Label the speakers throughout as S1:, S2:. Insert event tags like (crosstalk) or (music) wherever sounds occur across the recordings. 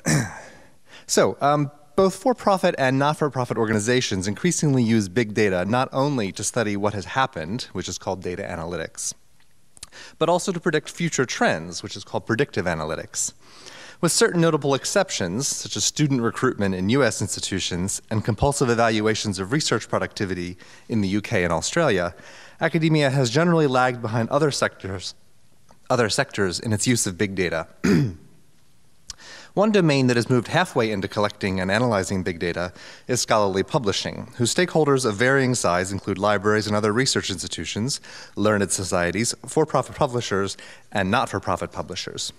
S1: (clears throat) so, um, both for-profit and not-for-profit organizations increasingly use big data not only to study what has happened, which is called data analytics, but also to predict future trends, which is called predictive analytics. With certain notable exceptions, such as student recruitment in US institutions and compulsive evaluations of research productivity in the UK and Australia, academia has generally lagged behind other sectors, other sectors in its use of big data. (clears throat) One domain that has moved halfway into collecting and analyzing big data is scholarly publishing, whose stakeholders of varying size include libraries and other research institutions, learned societies, for profit publishers, and not for profit publishers.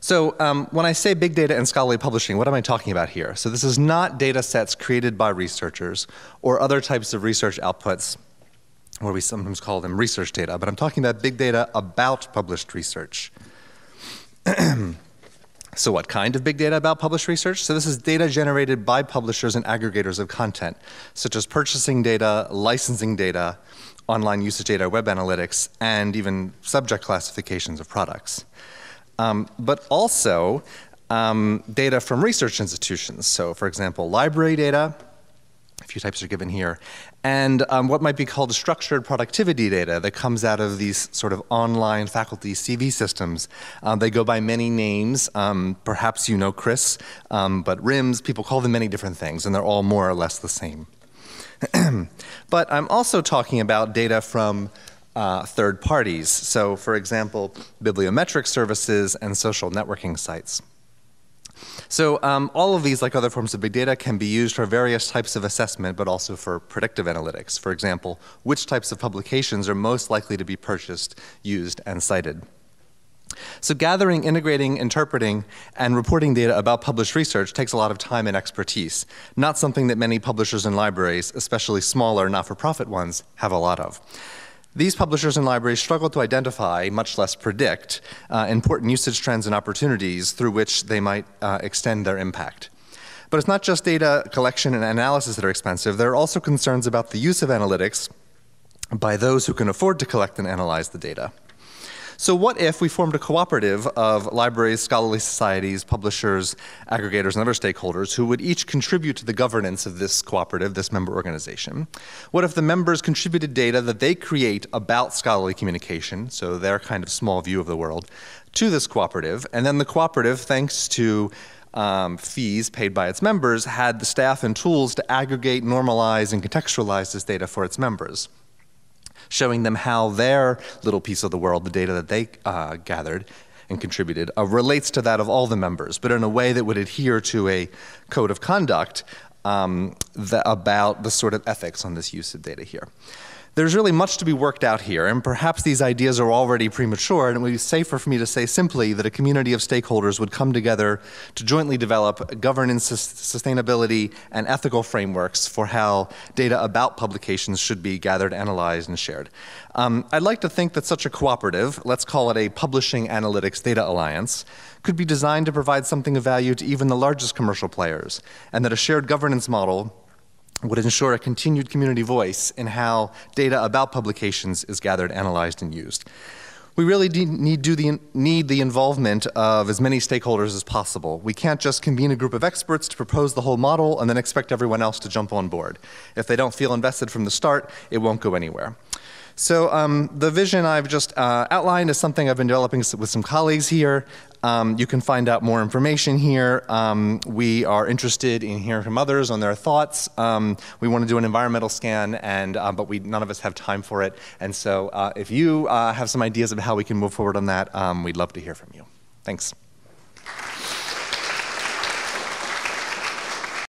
S1: So um, when I say big data and scholarly publishing, what am I talking about here? So this is not data sets created by researchers or other types of research outputs, or we sometimes call them research data, but I'm talking about big data about published research. (clears throat) so what kind of big data about published research? So this is data generated by publishers and aggregators of content, such as purchasing data, licensing data, online usage data, web analytics, and even subject classifications of products. Um, but also um, data from research institutions. So for example, library data, few types are given here, and um, what might be called structured productivity data that comes out of these sort of online faculty CV systems. Um, they go by many names. Um, perhaps you know CRIS, um, but RIMS, people call them many different things, and they're all more or less the same. (clears throat) but I'm also talking about data from uh, third parties. So, for example, bibliometric services and social networking sites. So um, all of these, like other forms of big data, can be used for various types of assessment, but also for predictive analytics. For example, which types of publications are most likely to be purchased, used, and cited. So gathering, integrating, interpreting, and reporting data about published research takes a lot of time and expertise, not something that many publishers and libraries, especially smaller not-for-profit ones, have a lot of. These publishers and libraries struggle to identify, much less predict, uh, important usage trends and opportunities through which they might uh, extend their impact. But it's not just data collection and analysis that are expensive. There are also concerns about the use of analytics by those who can afford to collect and analyze the data. So what if we formed a cooperative of libraries, scholarly societies, publishers, aggregators, and other stakeholders who would each contribute to the governance of this cooperative, this member organization? What if the members contributed data that they create about scholarly communication, so their kind of small view of the world, to this cooperative, and then the cooperative, thanks to um, fees paid by its members, had the staff and tools to aggregate, normalize, and contextualize this data for its members showing them how their little piece of the world, the data that they uh, gathered and contributed, uh, relates to that of all the members, but in a way that would adhere to a code of conduct um, about the sort of ethics on this use of data here. There's really much to be worked out here, and perhaps these ideas are already premature, and it would be safer for me to say simply that a community of stakeholders would come together to jointly develop governance, sustainability, and ethical frameworks for how data about publications should be gathered, analyzed, and shared. Um, I'd like to think that such a cooperative, let's call it a Publishing Analytics Data Alliance, could be designed to provide something of value to even the largest commercial players, and that a shared governance model would ensure a continued community voice in how data about publications is gathered, analyzed, and used. We really need, the, need the involvement of as many stakeholders as possible. We can't just convene a group of experts to propose the whole model and then expect everyone else to jump on board. If they don't feel invested from the start, it won't go anywhere. So um, the vision I've just uh, outlined is something I've been developing with some colleagues here. Um, you can find out more information here. Um, we are interested in hearing from others on their thoughts. Um, we want to do an environmental scan, and uh, but we none of us have time for it. And so, uh, if you uh, have some ideas of how we can move forward on that, um, we'd love to hear from you. Thanks.